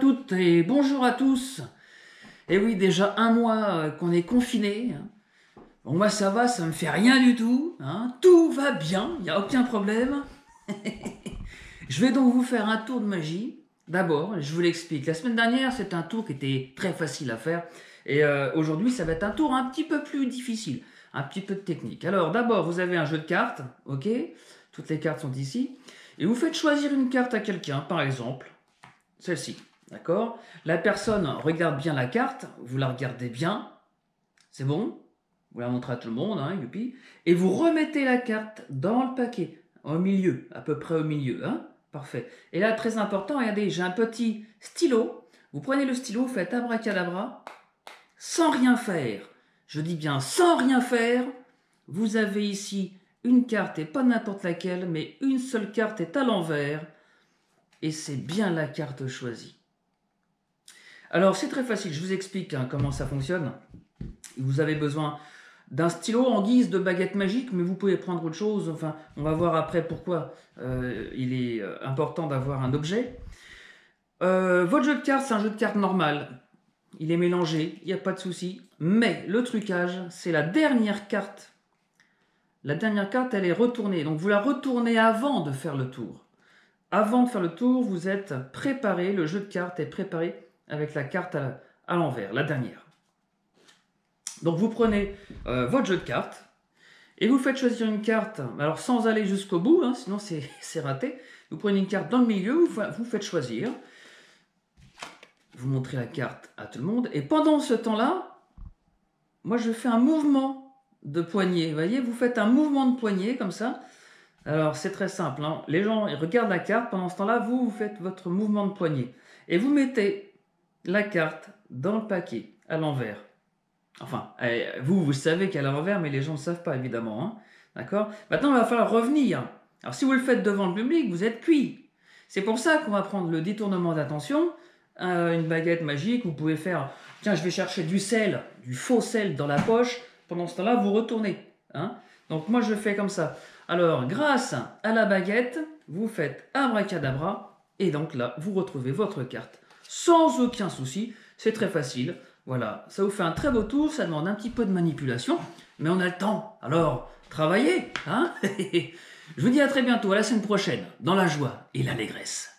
toutes et bonjour à tous. Et oui, déjà un mois euh, qu'on est confiné. Bon, moi ça va, ça me fait rien du tout. hein. Tout va bien, il n'y a aucun problème. je vais donc vous faire un tour de magie. D'abord, je vous l'explique. La semaine dernière, c'était un tour qui était très facile à faire. Et euh, aujourd'hui, ça va être un tour un petit peu plus difficile. Un petit peu de technique. Alors, d'abord, vous avez un jeu de cartes. Ok? Toutes les cartes sont ici. Et vous faites choisir une carte à quelqu'un, par exemple, celle-ci. D'accord? La personne regarde bien la carte, vous la regardez bien, c'est bon? Vous la montrez à tout le monde, hein, youpi. Et vous remettez la carte dans le paquet, au milieu, à peu près au milieu, hein Parfait. Et là, très important, regardez, j'ai un petit stylo. Vous prenez le stylo, vous faites abracadabra, sans rien faire. Je dis bien sans rien faire. Vous avez ici une carte et pas n'importe laquelle, mais une seule carte est à l'envers. Et c'est bien la carte choisie. Alors c'est très facile, je vous explique hein, comment ça fonctionne. Vous avez besoin d'un stylo en guise de baguette magique, mais vous pouvez prendre autre chose. Enfin, on va voir après pourquoi euh, il est euh, important d'avoir un objet. Euh, votre jeu de cartes, c'est un jeu de cartes normal. Il est mélangé, il n'y a pas de souci. Mais le trucage, c'est la dernière carte. La dernière carte, elle est retournée. Donc vous la retournez avant de faire le tour. Avant de faire le tour, vous êtes préparé, le jeu de cartes est préparé avec la carte à, l'envers, la dernière. Donc vous prenez euh, votre jeu de cartes et vous faites choisir une carte, alors sans aller jusqu'au bout, hein, sinon c'est raté. Vous prenez une carte dans le milieu, vous faites choisir. Vous montrez la carte à tout le monde et pendant ce temps-là, moi je fais un mouvement de poignet. Vous voyez, vous faites un mouvement de poignet comme ça. Alors c'est très simple. hein. Les gens regardent la carte. Pendant ce temps-là, vous, vous faites votre mouvement de poignet. Et vous mettez la carte dans le paquet à l'envers. Enfin, eh, vous, vous savez qu'elle est à l'envers, mais les gens ne savent pas évidemment. hein. D'accord? Maintenant, il va falloir revenir. Alors si vous le faites devant le public, vous êtes cuit. C'est pour ça qu'on va prendre le détournement d'attention, euh, une baguette magique. Vous pouvez faire, tiens, je vais chercher du sel, du faux sel dans la poche. Pendant ce temps-là, vous retournez. hein. Donc moi, je fais comme ça. Alors, grâce à la baguette, vous faites abracadabra, et donc là, vous retrouvez votre carte sans aucun souci. C'est très facile. Voilà, ça vous fait un très beau tour, ça demande un petit peu de manipulation, mais on a le temps. Alors, travaillez, hein Je vous dis à très bientôt, à la semaine prochaine, dans la joie et l'allégresse.